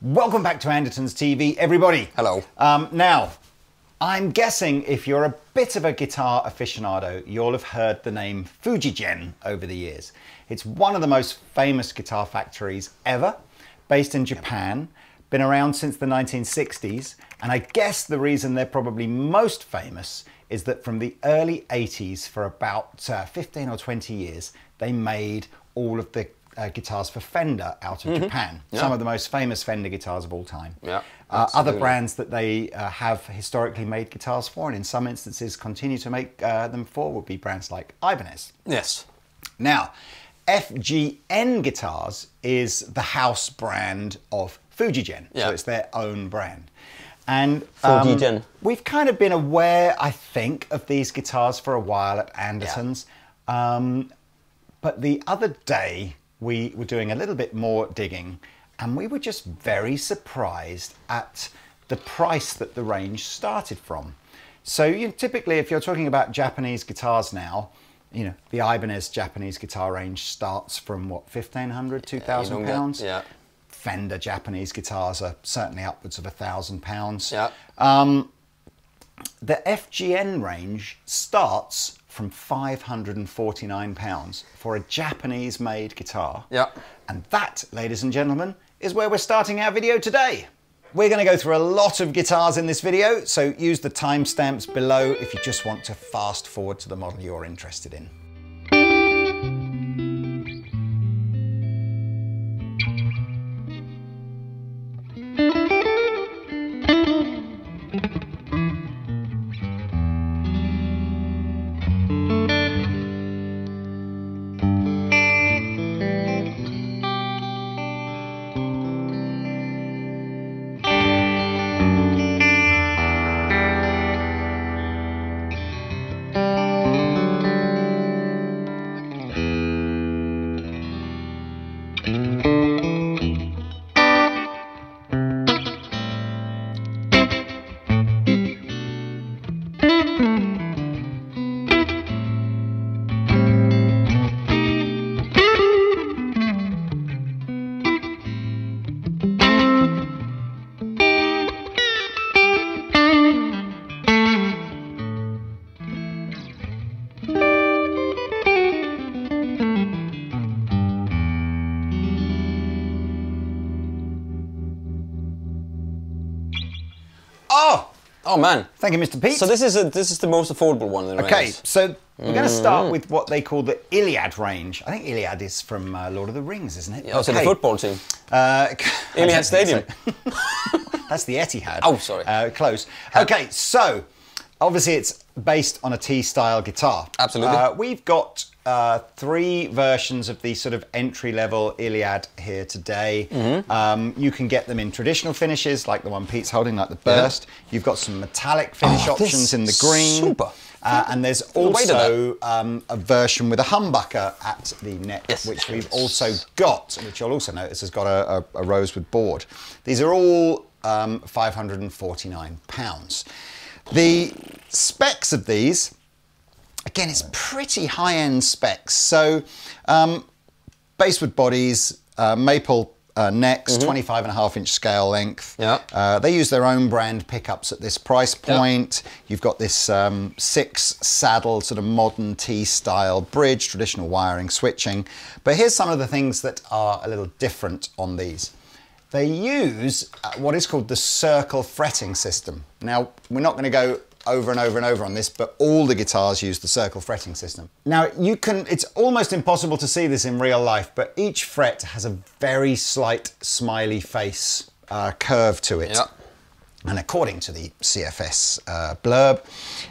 Welcome back to Anderton's TV, everybody. Hello. Um, now, I'm guessing if you're a bit of a guitar aficionado, you'll have heard the name Fujigen over the years. It's one of the most famous guitar factories ever, based in Japan, been around since the 1960s, and I guess the reason they're probably most famous is that from the early 80s for about uh, 15 or 20 years, they made all of the uh, guitars for Fender out of Japan. Mm-hmm. Yeah. Some of the most famous Fender guitars of all time. Yeah, Uh, other brands that they uh, have historically made guitars for, and in some instances continue to make uh, them for, would be brands like Ibanez. Yes. Now, FGN Guitars is the house brand of Fujigen, so it's their own brand. And um, Fujigen. we've kind of been aware, I think, of these guitars for a while at Anderton's. Um, but the other day, we were doing a little bit more digging, and we were just very surprised at the price that the range started from. So, you typically, if you're talking about Japanese guitars now, you know, the Ibanez Japanese guitar range starts from what, 1500, 2000 pounds? yeah. Fender Japanese guitars are certainly upwards of a thousand pounds. Yeah. Um, the FGN range starts from £549 for a Japanese made guitar. Yeah. And that, ladies and gentlemen, is where we're starting our video today. We're going to go through a lot of guitars in this video, so use the timestamps below if you just want to fast forward to the model you're interested in. Oh! Man. Thank you, Mr. Pete. So this is a, this is the most affordable one in the Okay, so we're going to start with what they call the Iliad range. I think Iliad is from uh, Lord of the Rings, isn't it? Oh, so the football team. Uh, Iliad Stadium. so. That's the Etihad. Oh, sorry. Uh, close. Okay, so obviously it's based on a T-style guitar. Absolutely. Uh, we've got uh, three versions of the sort of entry-level Iliad here today. Mm-hmm. Um, you can get them in traditional finishes, like the one Pete's holding, like the Burst. You've got some metallic finish Oh, options in the green. super. Uh, and there's the also um, a version with a humbucker at the neck, Yes. which we've also got, which you'll also notice has got a, a, a rosewood board. These are all um, 549 pounds. The specs of these, again, it's pretty high-end specs. So, um, basswood bodies, uh, maple uh, necks, 25 and a half inch scale length. Yeah. Uh, they use their own brand pickups at this price point. You've got this um, six saddle sort of modern T style bridge, traditional wiring switching. But here's some of the things that are a little different on these. They use uh, what is called the circle fretting system. Now, we're not going to go over and over and over on this, but all the guitars use the circle fretting system. Now, you can, it's almost impossible to see this in real life, but each fret has a very slight smiley face uh, curve to it. Yeah. And according to the CFS uh, blurb,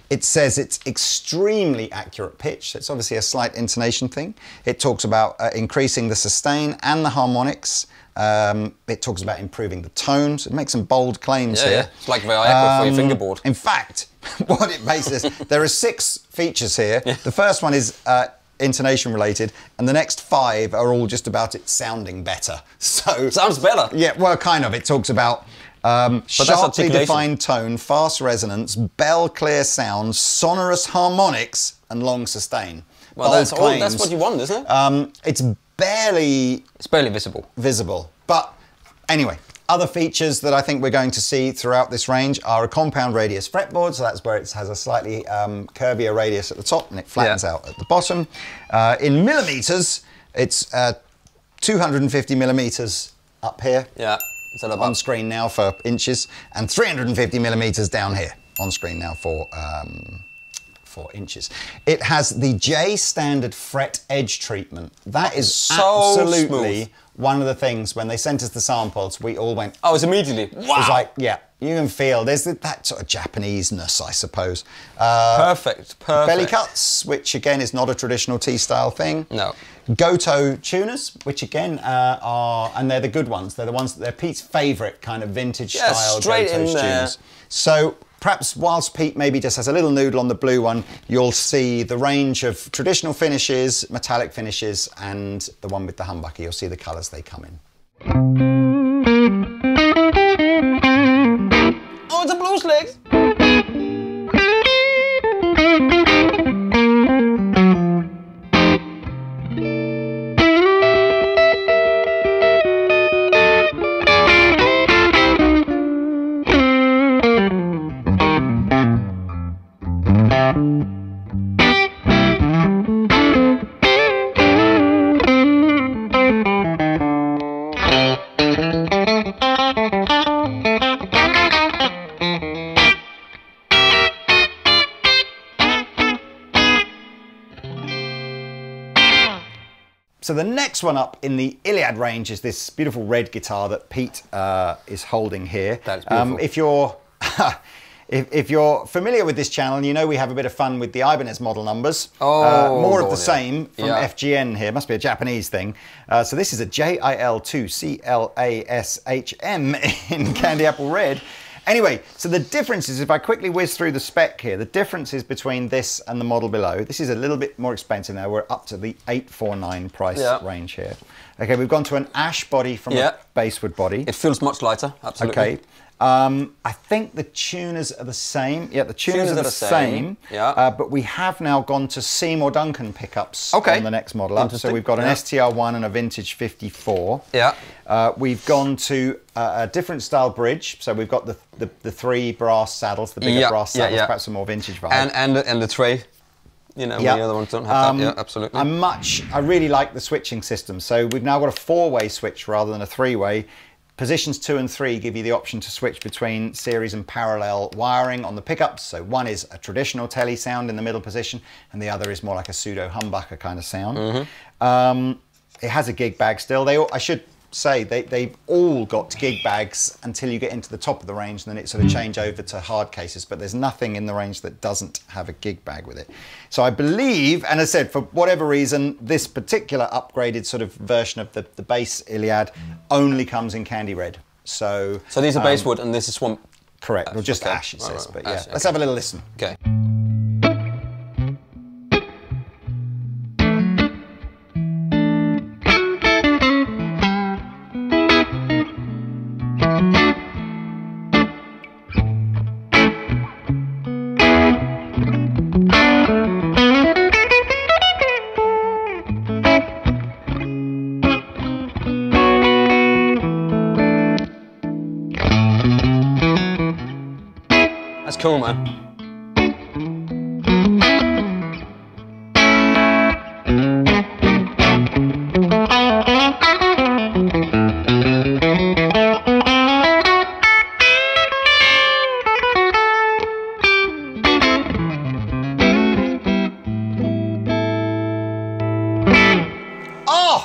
it says it's extremely accurate pitch. It's obviously a slight intonation thing. It talks about uh, increasing the sustain and the harmonics. Um, it talks about improving the tones. It makes some bold claims Yeah, here. yeah. It's like Viagra for your Um, fingerboard. In fact, what it bases there are six features here. The first one is uh, intonation related, and the next five are all just about it sounding better. So Sounds better. yeah, well, kind of. It talks about um, sharply defined tone, fast resonance, bell clear sound, sonorous harmonics, and long sustain. Well, Bold that's all, that's what you want, isn't it? Um, it's barely it's barely visible. visible, but anyway, Other features that I think we're going to see throughout this range are a compound radius fretboard, so that's where it has a slightly um, curvier radius at the top and it flattens Yeah. out at the bottom. Uh, in millimeters, it's uh, 250 millimeters up here Yeah. So on screen now for inches and 350 millimeters down here on screen now for um, for inches. It has the J standard fret edge treatment. That is So absolutely smooth. One of the things when they sent us the samples, we all went. Oh, it's immediately. Wow. It was like, yeah, you can feel there's that- sort of Japaneseness, I suppose. Uh, perfect. Perfect. belly cuts, which again is not a traditional T style thing. No. Goto tuners, which again uh, are, and they're the good ones. They're the ones that they're Pete's favourite kind of vintage Yeah, style straight Goto in there. tuners. So perhaps whilst Pete maybe just has a little noodle on the blue one, you'll see the range of traditional finishes, metallic finishes, and the one with the humbucker. You'll see the colours they come in. Oh, it's a blue slicks. Next one up in the Iliad range is this beautiful red guitar that Pete uh, is holding here. That's Um, if you're if, if you're familiar with this channel, you know we have a bit of fun with the Ibanez model numbers. Oh, uh, more of the yeah. same from Yeah. FGN here. Must be a Japanese thing. Uh, so this is a JIL2CLASHM in Candy Apple Red. Anyway, so the difference is, if I quickly whiz through the spec here, the differences between this and the model below, this is a little bit more expensive now. We're up to the 849 price Yeah. range here. Okay, we've gone to an ash body from Yeah. a basswood body. It feels much lighter. Absolutely. Okay. Um, I think the tuners are the same. Yeah, the tuners, are the same. yeah. Uh, but we have now gone to Seymour Duncan pickups Okay. on the next model up. So we've got an Yeah. STR1 and a vintage 54. Yeah. Uh, we've gone to uh, a different style bridge. So we've got the, the, the three brass saddles, the bigger Yeah, brass saddles, yeah. perhaps a more vintage vibe. And and the- and the tray. You know, Yeah. the other ones don't have Um, that. Yeah, absolutely. I'm much. I really like the switching system. So we've now got a four-way switch rather than a three-way. Positions two and three give you the option to switch between series and parallel wiring on the pickups. So one is a traditional Tele sound in the middle position, and the other is more like a pseudo humbucker kind of sound. Mm-hmm. Um, it has a gig bag still. They, all, I should say, they they've all got gig bags until you get into the top of the range, and then it sort of change over to hard cases. But there's nothing in the range that doesn't have a gig bag with it. So I believe, and I said, for whatever reason, this particular upgraded sort of version of the the base Iliad only comes in candy red. So so these are um, basswood and this is swamp. correct, or just okay. ash it says. right, But yeah, ash, let's have a little listen. Okay.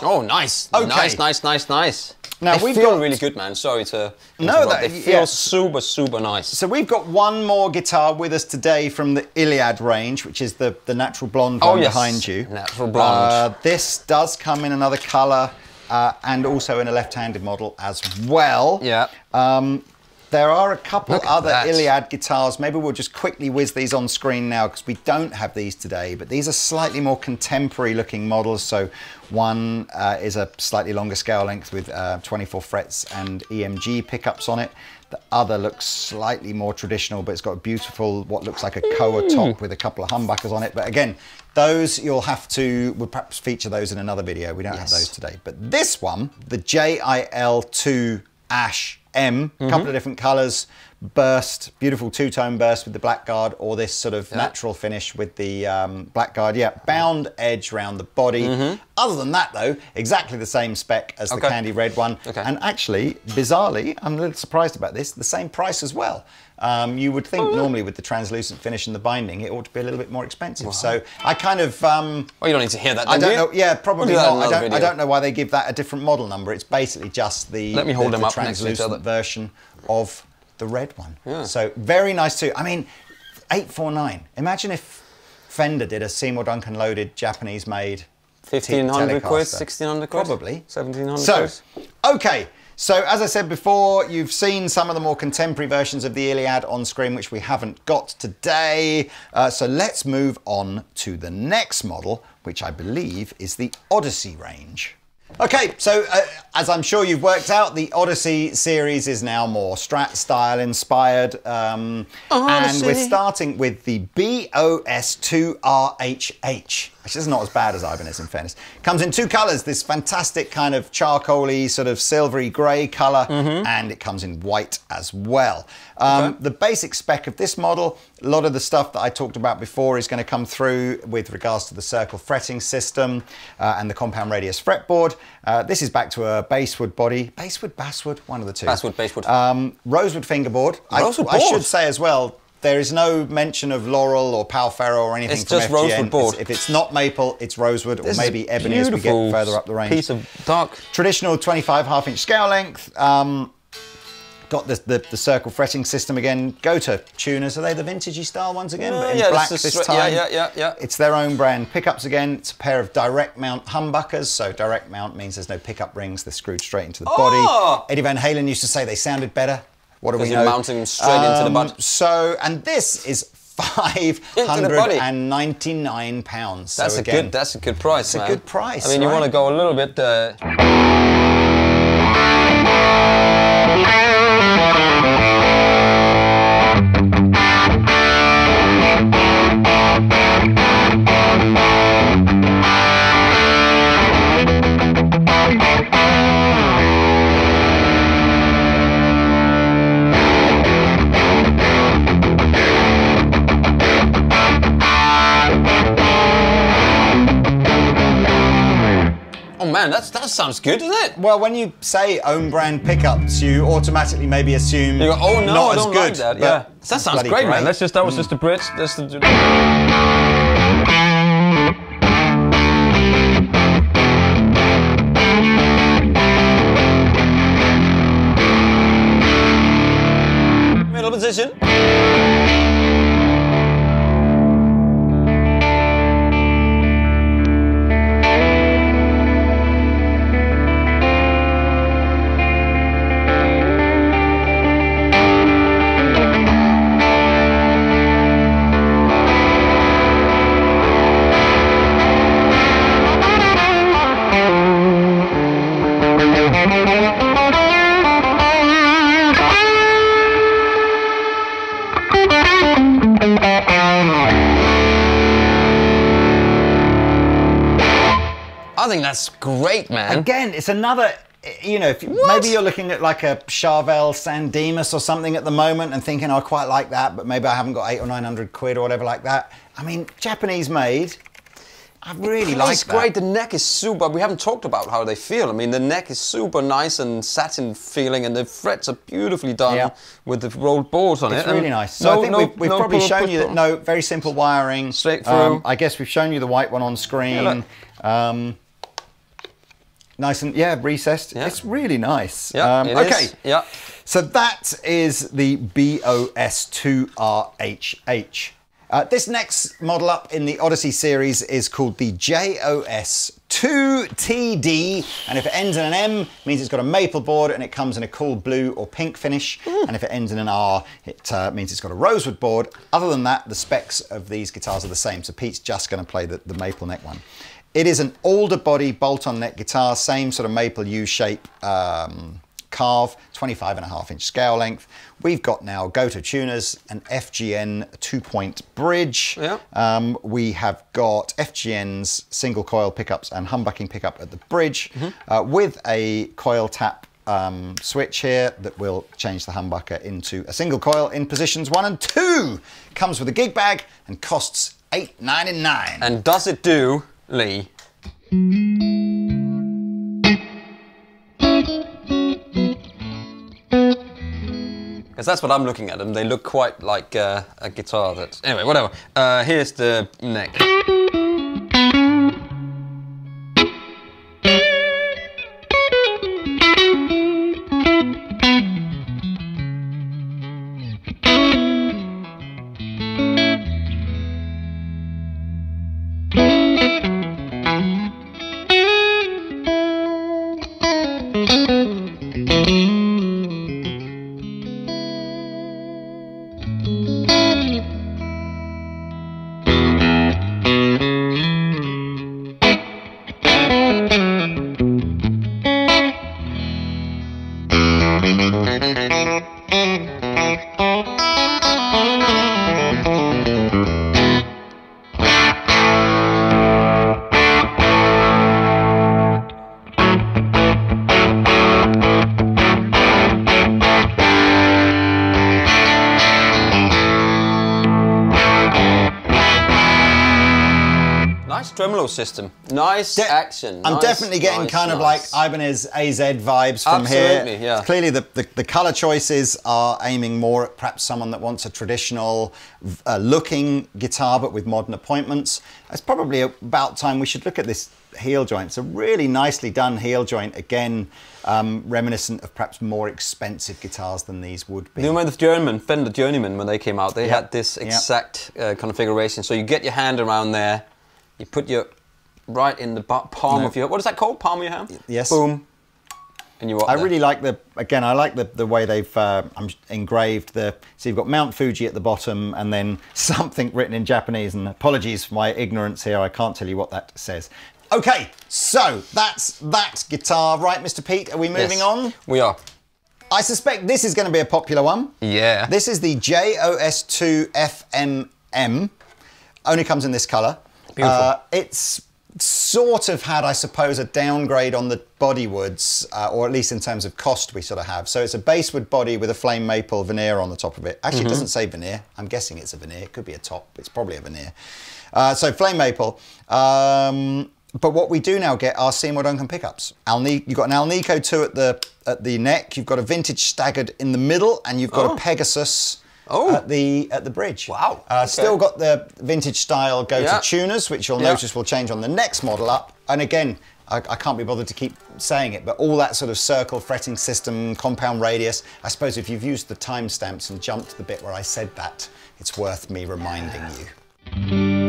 Oh, nice. Okay. Nice, nice, nice, nice. Now, they we've feel got- really good, man. Sorry to. No, that- they feel yeah. super, super nice. So we've got one more guitar with us today from the Iliad range, which is the, the natural blonde Oh, one yes. behind you. Natural blonde. Uh, this does come in another colour uh, and also in a left-handed model as well. Yeah. Um, there are a couple other that. Iliad guitars. Maybe we'll just quickly whiz these on screen now because we don't have these today. But these are slightly more contemporary looking models. So one uh, is a slightly longer scale length with uh, 24 frets and EMG pickups on it. The other looks slightly more traditional, but it's got a beautiful, what looks like a Koa top with a couple of humbuckers on it. But again, those you'll have to, we'll perhaps feature those in another video. We don't have those today. But this one, the JIL2 Ash M, a couple mm-hmm. of different colours, burst, beautiful two-tone burst with the black guard, or this sort of natural finish with the um, black guard. Yeah, bound edge around the body. Other than that, though, exactly the same spec as the candy red one. Okay. And actually, bizarrely, I'm a little surprised about this, the same price as well. Um, you would Oh, think normally with the translucent finish and the binding, it ought to be a little bit more expensive. So I kind of, um, Well, you don't need to hear that. I don't do you? know. Yeah, We'll probably do not. I don't, I don't know why they give that a different model number. It's basically just the, Let me hold the, them the up next to each translucent other. version of the red one. Yeah. So very nice too. I mean, 849. Imagine if Fender did a Seymour Duncan loaded Japanese made 1500 quid, 1600 quid? Probably. 1700 So, quid? okay. So, as I said before, you've seen some of the more contemporary versions of the Iliad on screen, which we haven't got today. Uh, so, let's move on to the next model, which I believe is the Odyssey range. Okay, so uh, as I'm sure you've worked out, the Odyssey series is now more Strat style inspired. Um, and we're starting with the BOS2RHH, which is not as bad as Ibanez in fairness. Comes in two colours, this fantastic kind of charcoaly, sort of silvery grey colour, and it comes in white as well. Um, Okay. The basic spec of this model, a lot of the stuff that I talked about before is going to come through with regards to the circle fretting system uh, and the compound radius fretboard. Uh, this is back to a basswood body, basswood, basswood, one of the two. Basswood, basswood. Um, rosewood fingerboard. I- Rosewood I, should say as well, there is no mention of laurel or pau ferro or anything It's just FGN. rosewood board. It's- if it's not maple, it's rosewood or This is maybe ebony as we get further up the range. Piece of dark. Traditional 25 half inch scale length. Um, got the, the, the circle fretting system again. Goto tuners. Are they the vintagey style ones again? but in yeah, black this this, is yeah, time. yeah, yeah, yeah. It's their own brand pickups again. It's a pair of direct mount humbuckers. So direct mount means there's no pickup rings. They're screwed straight into the Oh! body. Eddie Van Halen used to say they sounded better. What do we know? mounting straight into the butt. So, and this is five hundred body. and ninety-nine pounds. That's so a good. That's a good price. That's a good price, I mean, you want to go a little bit. Uh, oh man, that's that sounds good, doesn't it? Well, when you say own brand pickups, you automatically maybe assume You go, oh no, not I as good. like that. Yeah, that sounds bloody great, man. Let's just that was mm. just the bridge. That's the. Middle position. Man. Again, it's another. You know, you, maybe you're looking at like a Charvel San Dimas or something at the moment and thinking, "Oh, I quite like that, but maybe I haven't got eight or nine hundred quid or whatever like that. I mean, Japanese made. I really like It's that. great. The neck is super. We haven't talked about how they feel. I mean, the neck is super nice and satin feeling, and the frets are beautifully done Yeah. with the rolled boards on It's it. It's really nice. So I think we've, we've no probably shown you that no, very simple wiring. Um, Straight through. I guess we've shown you the white one on screen. look. um, nice and yeah, recessed. Yeah. It's really nice. Yeah, Um, it okay. is. Yeah. So that is the BOS2RHH. Uh, this next model up in the Odyssey series is called the JOS2TD, and if it ends in an M, it means it's got a maple board and it comes in a cool blue or pink finish. And if it ends in an R, it uh, means it's got a rosewood board. Other than that, the specs of these guitars are the same. So Pete's just going to play the, the maple neck one. It is an alder body bolt-on neck guitar, same sort of maple U-shape um, carve, 25 and a half inch scale length. We've got now Goto tuners, an FGN two-point bridge. Yeah. Um, we have got FGN's single coil pickups and humbucking pickup at the bridge Mm-hmm. uh, with a coil tap um, switch here that will change the humbucker into a single coil in positions one and two. Comes with a gig bag and costs $8.99. And does it do, Lee? Because that's what I'm looking at them. They look quite like uh, a guitar that. Anyway, whatever. Uh, here's the neck. System. Nice De- action. I'm Nice, definitely getting nice, kind of nice. like Ibanez AZ vibes from Absolutely, here. yeah. Clearly, the, the, the color choices are aiming more at perhaps someone that wants a traditional uh, looking guitar but with modern appointments. It's probably about time we should look at this heel joint. It's a really nicely done heel joint, again, um, reminiscent of perhaps more expensive guitars than these would be. You remember the Journeyman, Fender Journeyman, when they came out, they Yeah. had this exact uh, configuration. So you get your hand around there, you put your right in the palm No. of your what is that called? Palm of your hand. yes. Boom. And you. I really like the again. I like the the way they've uh, um, engraved the. So you've got Mount Fuji at the bottom, and then something written in Japanese. And apologies for my ignorance here. I can't tell you what that says. Okay, so that's that guitar, right, Mr. Pete? Are we moving on? We are. I suspect this is going to be a popular one. Yeah. This is the JOS2 FMM. Only comes in this colour. Beautiful. Uh, it's sort of had, I suppose, a downgrade on the bodywoods, uh, or at least in terms of cost, we sort of have. So it's a basswood body with a flame maple veneer on the top of it. Actually, Mm-hmm. it doesn't say veneer. I'm guessing it's a veneer. It could be a top. It's probably a veneer. Uh, so flame maple. Um, but what we do now get are Seymour Duncan pickups. Alni- you've got an Alnico 2 at the at the neck. You've got a vintage staggered in the middle, and you've got Oh. a Pegasus Oh. at the at the bridge. Wow, Uh, okay. Still got the vintage style go Yeah. to tuners, which you'll Yeah. notice will change on the next model up. And again, I, I can't be bothered to keep saying it, but all that sort of circle fretting system, compound radius. I suppose if you've used the timestamps and jumped the bit where I said that, it's worth me reminding you.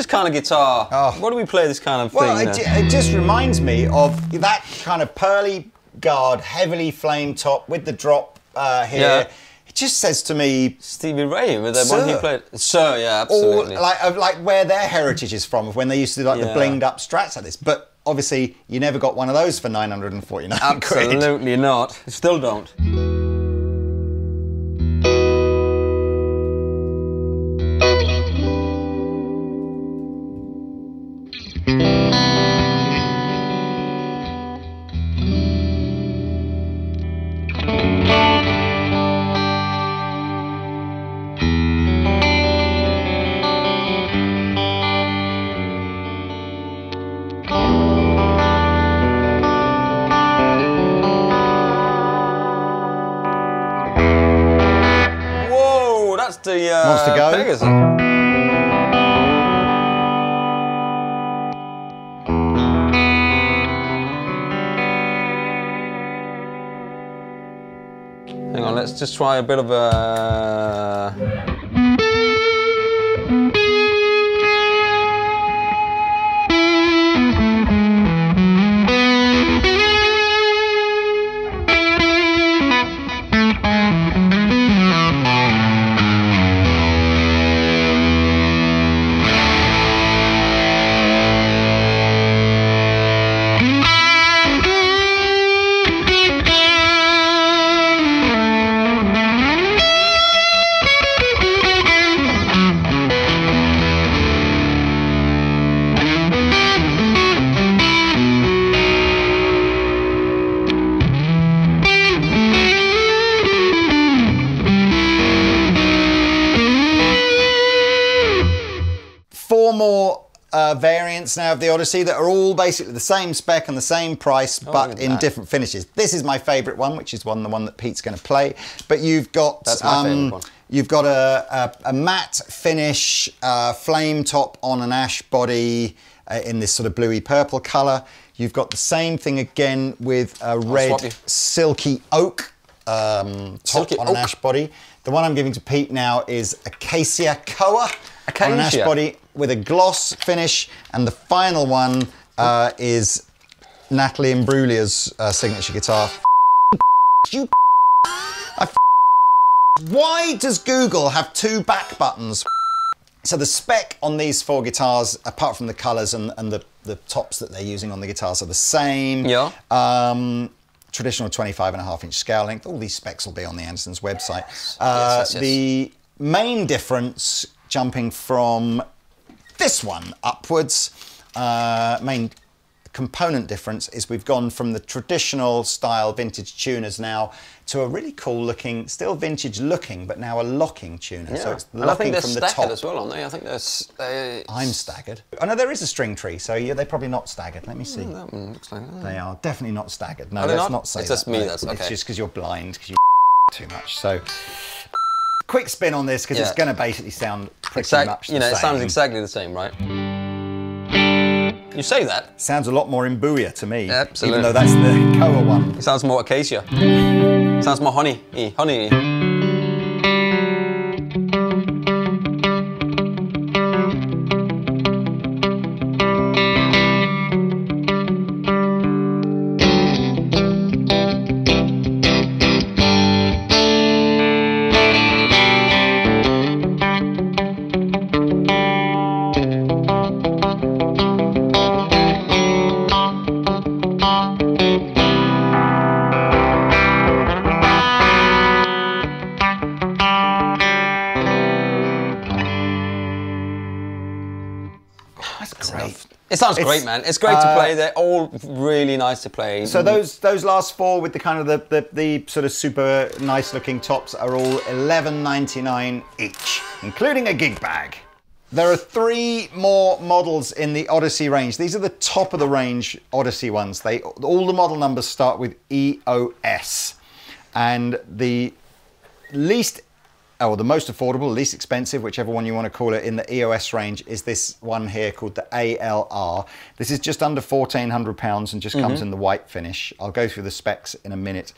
This kind of guitar? Oh. What do we play this kind of Well, thing? it, it just reminds me of that kind of pearly guard, heavily flame top with the drop uh, here. Yeah. It just says to me, Stevie Ray with the one he played. Sir, yeah, or absolutely. like like where their heritage is from, of when they used to do like Yeah. the blinged up strats like this. But obviously, you never got one of those for nine hundred and forty nine quid. Absolutely not. Still don't. Let's just try a bit of a. variants now of the Odyssey that are all basically the same spec and the same price, look but in that. different finishes. This is my favourite one, which is one the one that Pete's going to play. But you've got um, That's my favourite one. You've got a, a, a matte finish, uh, flame top on an ash body uh, in this sort of bluey purple colour. You've got the same thing again with a red silky oak um, top Silky on an ash body. The one I'm giving to Pete now is Acacia Koa on an ash body with a gloss finish. And the final one uh, is Natalie Imbruglia's uh, signature guitar. you I why does Google have two back buttons? So the spec on these four guitars, apart from the colours and, and the, the tops that they're using on the guitars, are the same. Yeah. Um, traditional 25 and a half inch scale length. All these specs will be on the Anderton's website. Uh, yes, yes. The main difference, jumping from this one upwards, uh, main component difference is we've gone from the traditional style vintage tuners now to a really cool looking, still vintage looking, but now a locking tuner. So it's and I think they're from the staggered top. as well, aren't they? I think they're. I'm staggered. Oh no, there is a string tree, so yeah, they're probably not staggered. Let me see. that one looks like that. They are definitely not staggered. No, let's not? not, say It's just that. me No, that's- It's just because you're blind, because you too much. So, quick spin on this because it's going to basically sound pretty Exact- much the you know, it sounds exactly the same, right? You say that. Sounds a lot more imbuia to me, Absolutely. even though that's the Koa one. It sounds more acacia. sounds more honey. eh, It's, great, man. It's great to uh, play. They're all really nice to play. So those those last four with the kind of the, the, the sort of super nice looking tops are all $11.99 each, including a gig bag. There are three more models in the Odyssey range. These are the top of the range Odyssey ones. They all the model numbers start with EOS, and the least or the most affordable, least expensive, whichever one you want to call it, in the EOS range is this one here called the ALR. This is just under £1,400 and just comes in the white finish. I'll go through the specs in a minute.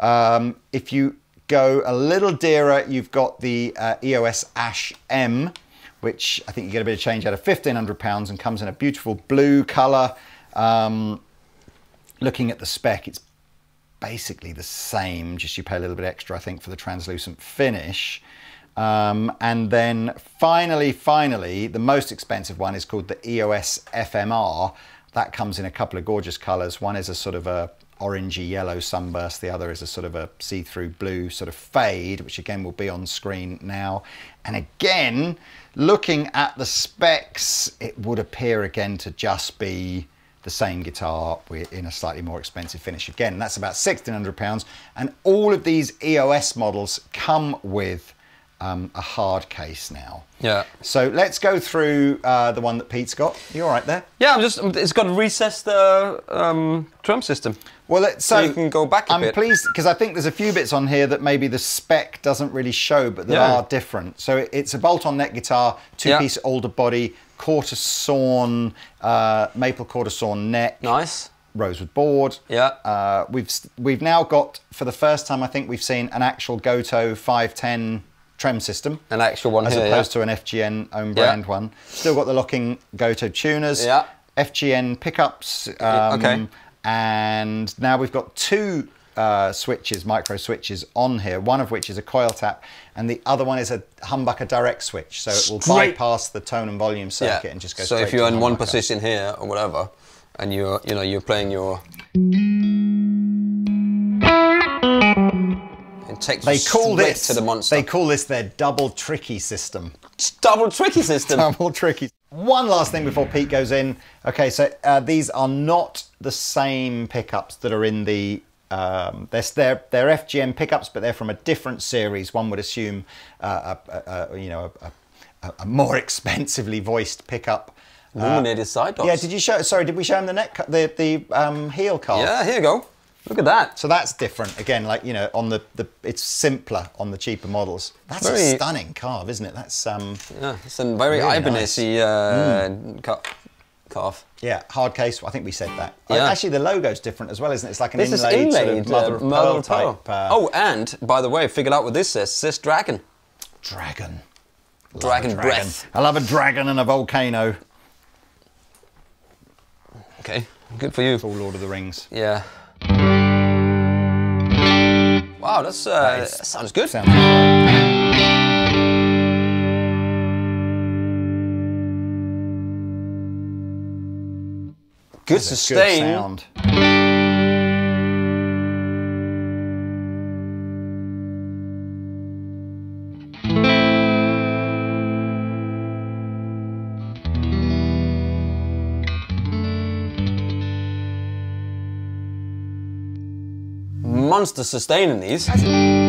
Um, if you go a little dearer, you've got the uh, EOS Ash M, which I think you get a bit of change out of £1,500 and comes in a beautiful blue colour. Um, looking at the spec, it's basically the same, just you pay a little bit extra, I think, for the translucent finish. Um, and then finally, finally, the most expensive one is called the EOS FMR. That comes in a couple of gorgeous colours. One is a sort of a orangey yellow sunburst. The other is a sort of a see-through blue sort of fade, which again will be on screen now. And again, looking at the specs, it would appear again to just be the same guitar in a slightly more expensive finish. Again, that's about £1,600. And all of these EOS models come with um, a hard case now. Yeah. So let's go through uh, the one that Pete's got. You all right there? Yeah, I'm just. It's got a recessed uh, um, trem system. Well, it, so, you can go back a I'm bit. pleased because I think there's a few bits on here that maybe the spec doesn't really show, but they Yeah. are different. So it- it's a bolt-on neck guitar, two-piece alder body, quarter sawn, uh, maple quarter sawn neck, Nice. rosewood board. Yeah. Uh, we've we've now got for the first time I think we've seen an actual Goto 510 trem system. An actual one as here, opposed yeah. to an FGN own Yeah. brand one. Still got the locking Goto tuners. Yeah. FGN pickups. Um, okay. And now we've got two uh, switches, micro switches on here. One of which is a coil tap, and the other one is a humbucker direct switch. So it will Straight- bypass the tone and volume circuit and just go so if you're in one position here or whatever, and you're you know you're playing your. It takes They call this to the monster. They call this their double tricky system. Double tricky system. double tricky. One last thing before Pete goes in. Okay, so uh, these are not the same pickups that are in the. Um, they're, they're, they're FGN pickups, but they're from a different series. One would assume, uh, a, a, you know, a, a, more expensively voiced pickup. Illuminated side dots. Yeah, did you show? Sorry, did we show him the neck, the the um, heel carve? Yeah, here you go. Look at that. So that's different. Again, like you know, on the, the it's simpler on the cheaper models. That's a stunning carve, isn't it? That's um, Yeah, it's a very Really Ibanez-y uh, ca- carve. yeah, hard case. I think we said that. Uh, Yeah. Actually, the logo's different as well, isn't it? It's like an This is inlaid, inlaid, sort of mother uh, of mother pearl of pearl. type. Uh, oh, and by the way, figured out what this says. Says dragon. dragon. Love Dragon breath. I love a dragon and a volcano. Okay, good for you. All Lord of the Rings. Yeah. Wow, that's uh, That is- that sounds good. Sounds right. Good That's a sustain. Good sound. Monster sustain in these.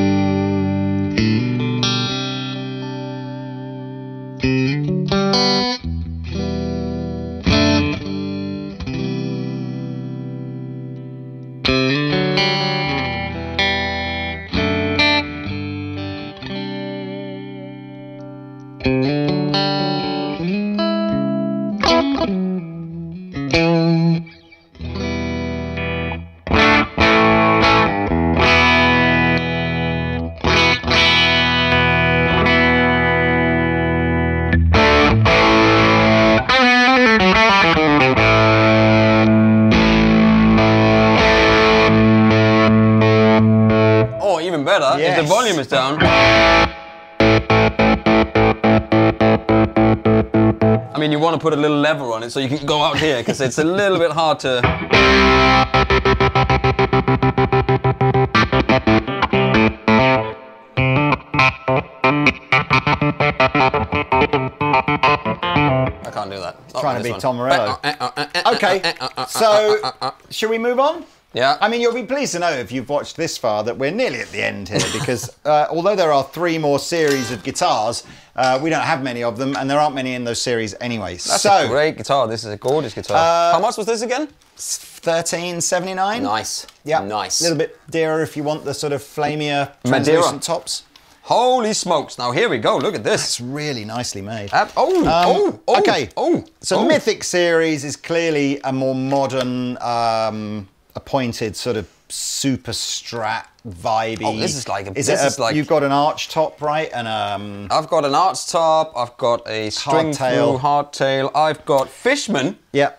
So you can go out here because it's a little bit hard to. I can't do that. Not Trying to be Tom one. Morello. Okay, so should we move on? Yeah. I mean, you'll be pleased to know if you've watched this far that we're nearly at the end here because uh, although there are three more series of guitars, uh, we don't have many of them and there aren't many in those series anyway. That's so, a great guitar. This is a gorgeous guitar. Uh, How much was this again? 1379. Nice. Yeah, Nice. A little bit dearer if you want the sort of flamier, translucent tops. Holy smokes! Now here we go. Look at this. It's really nicely made. Oh, Um, oh, oh, okay. Oh, So oh. Mythic series is clearly a more modern, um, appointed sort of super strat vibey. Oh, this is like a- Is this it a, like- you've got an arch top, right? And um, I've got an arch top. I've got a string tail, hard tail. I've got Fishman. yeah.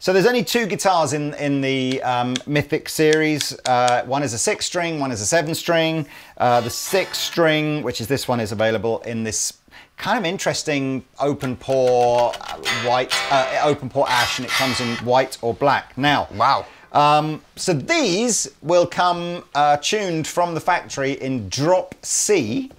So there's only two guitars in in the um, Mythic series. Uh, one is a six string, one is a seven string. Uh, the six string, which is this one, is available in this kind of interesting open pore uh, white, uh, open pore ash, and it comes in white or black. Now, Wow. Um, so these will come uh, tuned from the factory in drop C.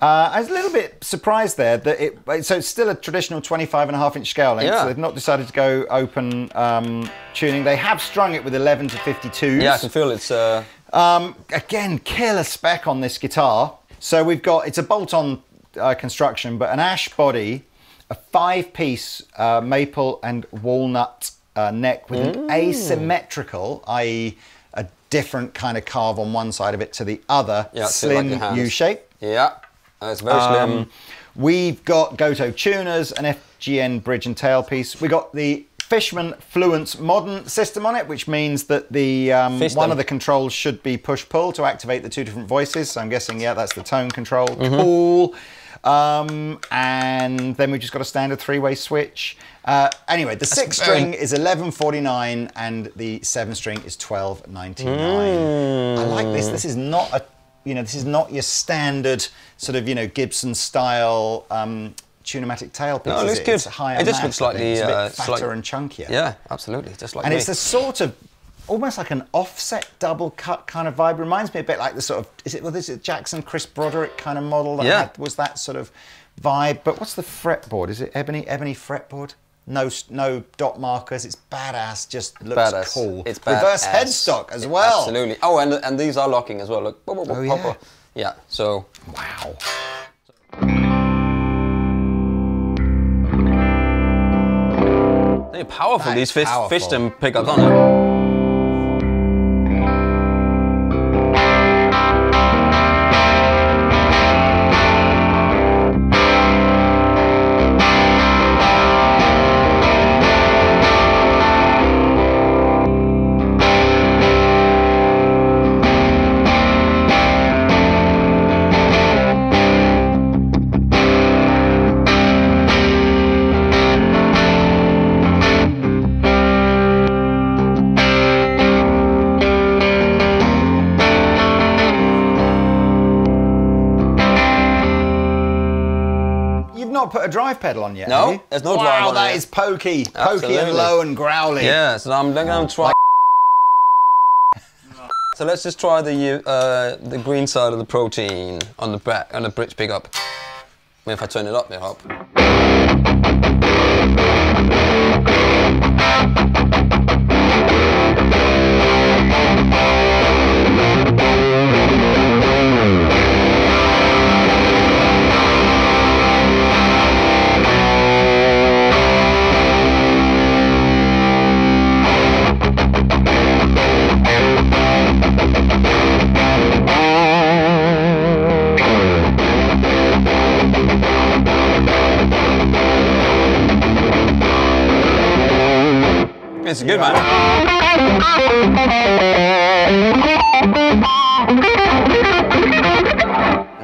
Uh, I was a little bit surprised there that it. So it's still a traditional 25 and a half inch scale length. Yeah. So they've not decided to go open um, tuning. They have strung it with 11 to 52s. Yeah, I can feel it's. Uh, Um, again, killer spec on this guitar. So we've got it's a bolt-on uh, construction, but an ash body, a five-piece uh, maple and walnut uh, neck with an asymmetrical, i.e., a different kind of carve on one side of it to the other, Yeah, bit like slim. U shape. yeah, it's very slim. Um, we've got Goto tuners, an FGN bridge and tailpiece. We got the Fishman Fluence modern system on it, which means that the um, one of the controls should be push pull to activate the two different voices. So I'm guessing, yeah, that's the tone control. Mm-hmm. Cool. Um, and then we've just got a standard three-way switch. Uh, anyway, the six string is 11.49 and the seven string is 12.99. Mm. I like this. This is not a, you know, this is not your standard sort of, you know, Gibson style um, tunematic tailpiece. No, it looks it? good. It's higher It just looks I like. It's a bit uh, fatter like- and chunkier. yeah, absolutely, just like And me. it's the sort of almost like an offset double cut kind of vibe. Reminds me a bit like the sort of is it well this is Jackson Chris Broderick kind of model that Yeah. had, was that sort of vibe. But what's the fretboard? Is it ebony ebony fretboard? No no dot markers. It's badass. Just looks badass. cool. It's badass. Reverse headstock as well. Absolutely. Oh, and and these are locking as well. Look. Oh, yeah. Yeah. So Wow. They're powerful, these is fish, powerful. piston pickups, aren't they? Not put a drive pedal on yet, No, there's no wow, drive on that yet. is pokey. Pokey and low and growly. Yeah, so I'm going to try. So let's just try the uh, the green side of the protein on the back on the bridge pickup. I mean, if I turn it up, I hope. It's good, man.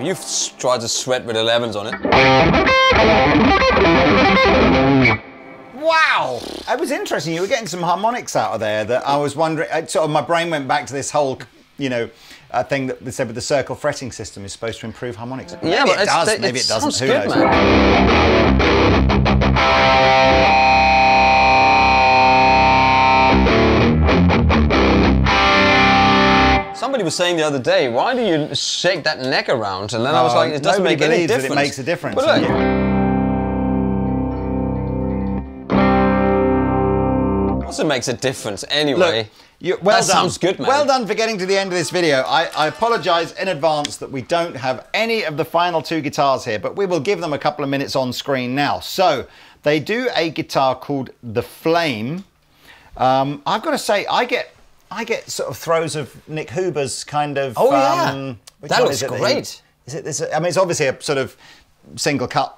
You've tried to sweat with 11s on it. Wow, it was interesting. You were getting some harmonics out of there that I was wondering. Sort of, my brain went back to this whole, you know, uh, thing that they said with the circle fretting system is supposed to improve harmonics. Maybe Yeah, but it does. it- maybe it it doesn't. Who good, knows? man. Somebody was saying the other day, why do you shake that neck around? And then I was Uh, like, it doesn't make any that it difference. makes a difference, But look, also makes a difference anyway. Look, you, well that done. sounds good, man. Well done for getting to the end of this video. I, I apologise in advance that we don't have any of the final two guitars here, but we will give them a couple of minutes on screen now. So they do a guitar called the Flame. Um, I've got to say, I get I get sort of throws of Nik Huber's kind of. Oh, yeah. um, which That looks is he- great. is it this? I mean, it's obviously a sort of single cut.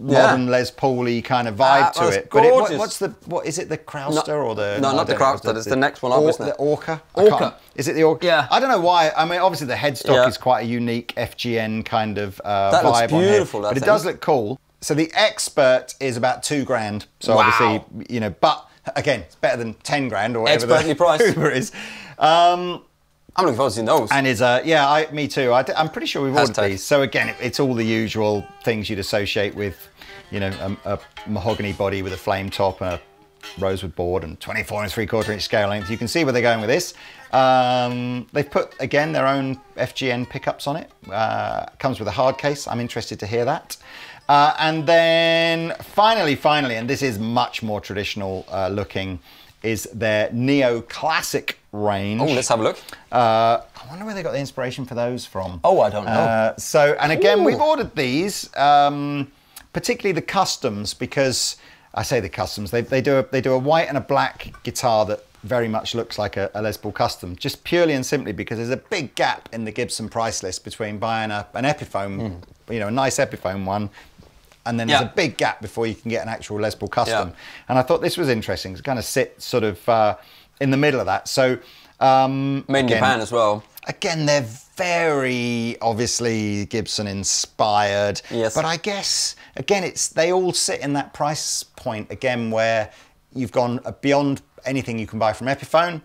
Modern Les Paul-y kind of vibe Ah, to it, but it, what, what's the what is it? The Krautster No- or the no, not the Krautster, it's the next one Or- isn't it? The Orca. Orca. Is it the Orca? Yeah. I don't know why. I mean, obviously the headstock Yeah. is quite a unique FGN kind of uh, That vibe looks on here, beautiful, but it does look cool. So the Expert is about two grand. So Wow. obviously, you know, but again, it's better than ten grand or whatever Expertly the priced. Huber is. Um, I'm looking forward to seeing those. and is uh, yeah, I, me too. I, am pretty sure we've ordered Hashtag. these. So again, it, it's all the usual things you'd associate with, you know, a, a mahogany body with a flame top and a rosewood board and 24 and three quarter inch scale length. You can see where they're going with this. Um, they've put again their own FGN pickups on it. Uh, comes with a hard case. I'm interested to hear that. Uh, and then finally, finally, and this is much more traditional uh, looking, is their Neo Classic range. oh, let's have a look. Uh, I wonder where they got the inspiration for those from. Oh, I don't know. Uh, so, and again, Ooh. we've ordered these, um, particularly the customs, because I say the customs. They, they do a, they do a white and a black guitar that very much looks like a, a Les Paul custom, just purely and simply because there's a big gap in the Gibson price list between buying a, an Epiphone, you know, a nice Epiphone one. And then there's. Yeah. a big gap before you can get an actual Les Paul custom. Yeah. And I thought this was interesting It's kind of sit sort of uh, in the middle of that. So, um, Made in again- Japan as well. Again, they're very obviously Gibson inspired. Yes. But I guess again, it's they all sit in that price point again where you've gone beyond anything you can buy from Epiphone,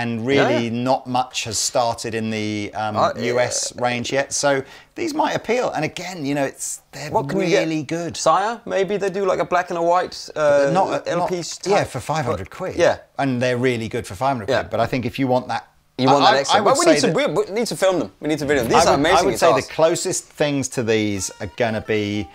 and really Yeah. not much has started in the um, Uh, US range yet. So these might appeal. And again, you know, it's they're What can really good. Sire, maybe they do like a black and a white uh, not, LP. not yeah for 500 quid. Yeah. and they're really good for 500 Yeah. quid. But I think if you want that, You want I- that extra. I would but we say need, to, we, we need to film them. We need to video them. These I are would, amazing I would say the closest things to these are going to be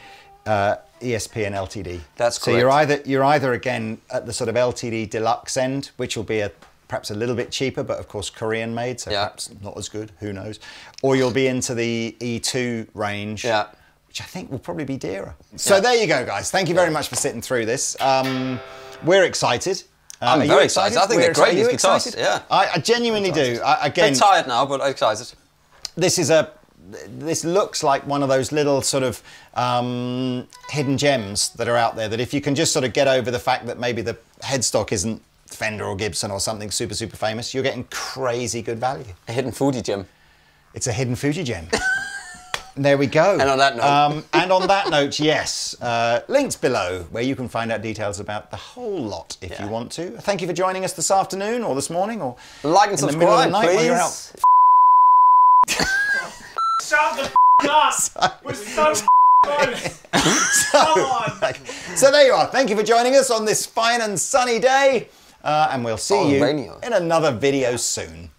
uh, ESP and LTD. That's so you're either you're either again at the sort of LTD deluxe end, which will be a perhaps a little bit cheaper, but of course Korean made, so Yeah. perhaps not as good. Who knows? Or you'll be into the E2 range. Yeah. Which I think will probably be dearer. So there you go, guys. Thank you very much for sitting through this. Um, we're excited. Uh, I'm very excited. I think We're they're great, these guitars, excited? yeah. I, I genuinely do. I, again, Bit tired now, but excited. this is a this looks like one of those little sort of um, hidden gems that are out there that if you can just sort of get over the fact that maybe the headstock isn't Fender or Gibson or something super super famous, you're getting crazy good value. A hidden Fuji gem. It's a hidden Fuji gem. there we go. And on that note. um, and on that note, yes, uh, links below where you can find out details about the whole lot if you want to. Thank you for joining us this afternoon or this morning or Like and in the middle of the subscribe, night while you're please. Shut the f- up! We're so f- close. Come on! So there you are. Thank you for joining us on this fine and sunny day. Uh, and we'll see you in another video soon.